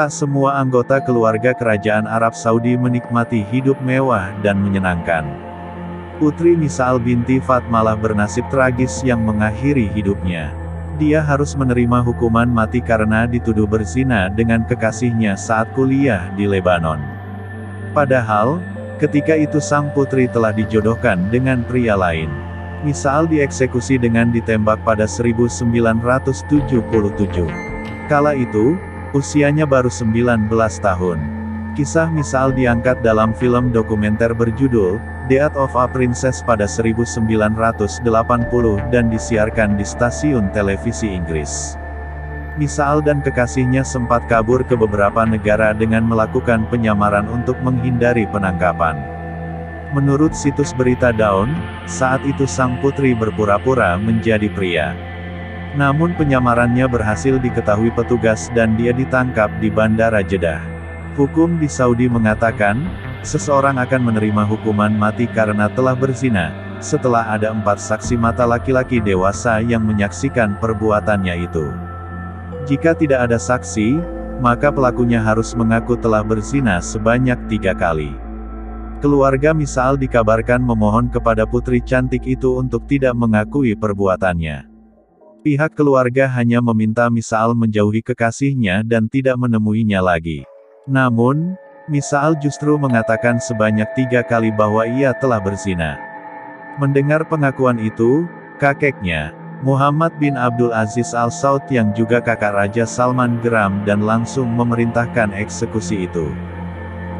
Tak semua anggota keluarga kerajaan Arab Saudi menikmati hidup mewah dan menyenangkan. Putri Misal binti Fatmalah bernasib tragis yang mengakhiri hidupnya. Dia harus menerima hukuman mati karena dituduh berzina dengan kekasihnya saat kuliah di Lebanon. Padahal, ketika itu sang putri telah dijodohkan dengan pria lain. Misal dieksekusi dengan ditembak pada 1977. Kala itu, usianya baru 19 tahun. Kisah Misal diangkat dalam film dokumenter berjudul, Death of a Princess pada 1980 dan disiarkan di stasiun televisi Inggris. Misal dan kekasihnya sempat kabur ke beberapa negara dengan melakukan penyamaran untuk menghindari penangkapan. Menurut situs berita Dawn, saat itu sang putri berpura-pura menjadi pria. Namun penyamarannya berhasil diketahui petugas dan dia ditangkap di Bandara Jeddah. Hukum di Saudi mengatakan, seseorang akan menerima hukuman mati karena telah berzina, setelah ada empat saksi mata laki-laki dewasa yang menyaksikan perbuatannya itu. Jika tidak ada saksi, maka pelakunya harus mengaku telah berzina sebanyak tiga kali. Keluarga misal dikabarkan memohon kepada putri cantik itu untuk tidak mengakui perbuatannya. Pihak keluarga hanya meminta misal menjauhi kekasihnya dan tidak menemuinya lagi. Namun, Misal justru mengatakan sebanyak tiga kali bahwa ia telah berzina. Mendengar pengakuan itu, kakeknya, Muhammad bin Abdul Aziz Al Saud yang juga kakak Raja Salman geram dan langsung memerintahkan eksekusi itu.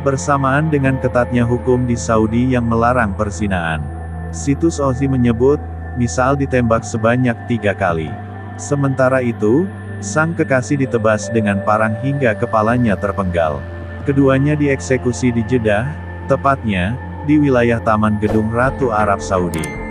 Bersamaan dengan ketatnya hukum di Saudi yang melarang perzinaan. Situs Ozi menyebut, misal ditembak sebanyak tiga kali. Sementara itu, sang kekasih ditebas dengan parang hingga kepalanya terpenggal. Keduanya dieksekusi di Jeddah, tepatnya, di wilayah Taman Gedung Ratu Arab Saudi.